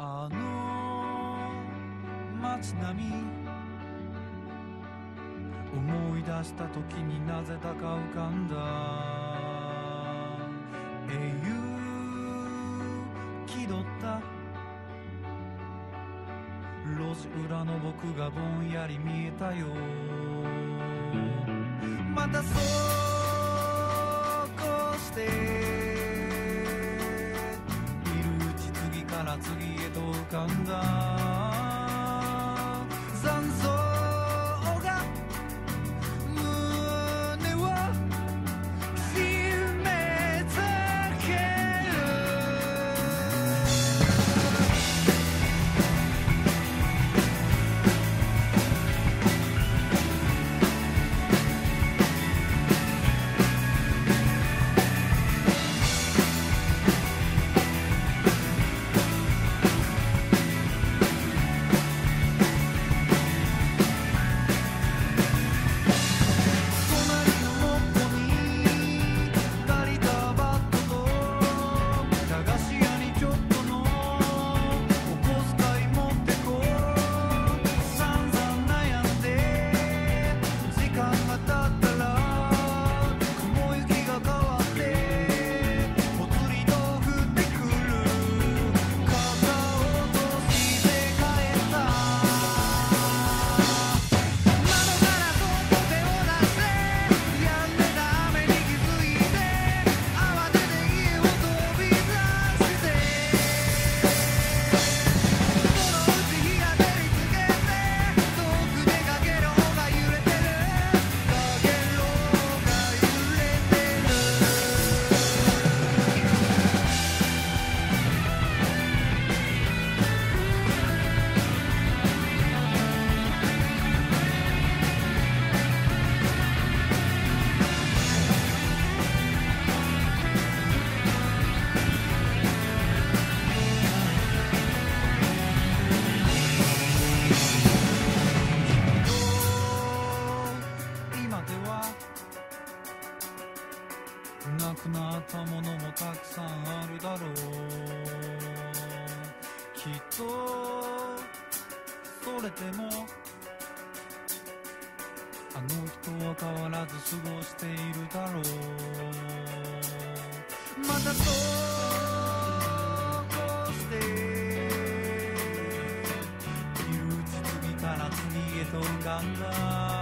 あの街並み。思い出した時になぜだか浮かんだ。英雄気取った。路地裏の僕がぼんやり見えたよ。またそうこうして。いるうち次から次へきっとそれでもあの人は変わらず過ごしているだろう。またそうしているうち次から次へと浮かんだ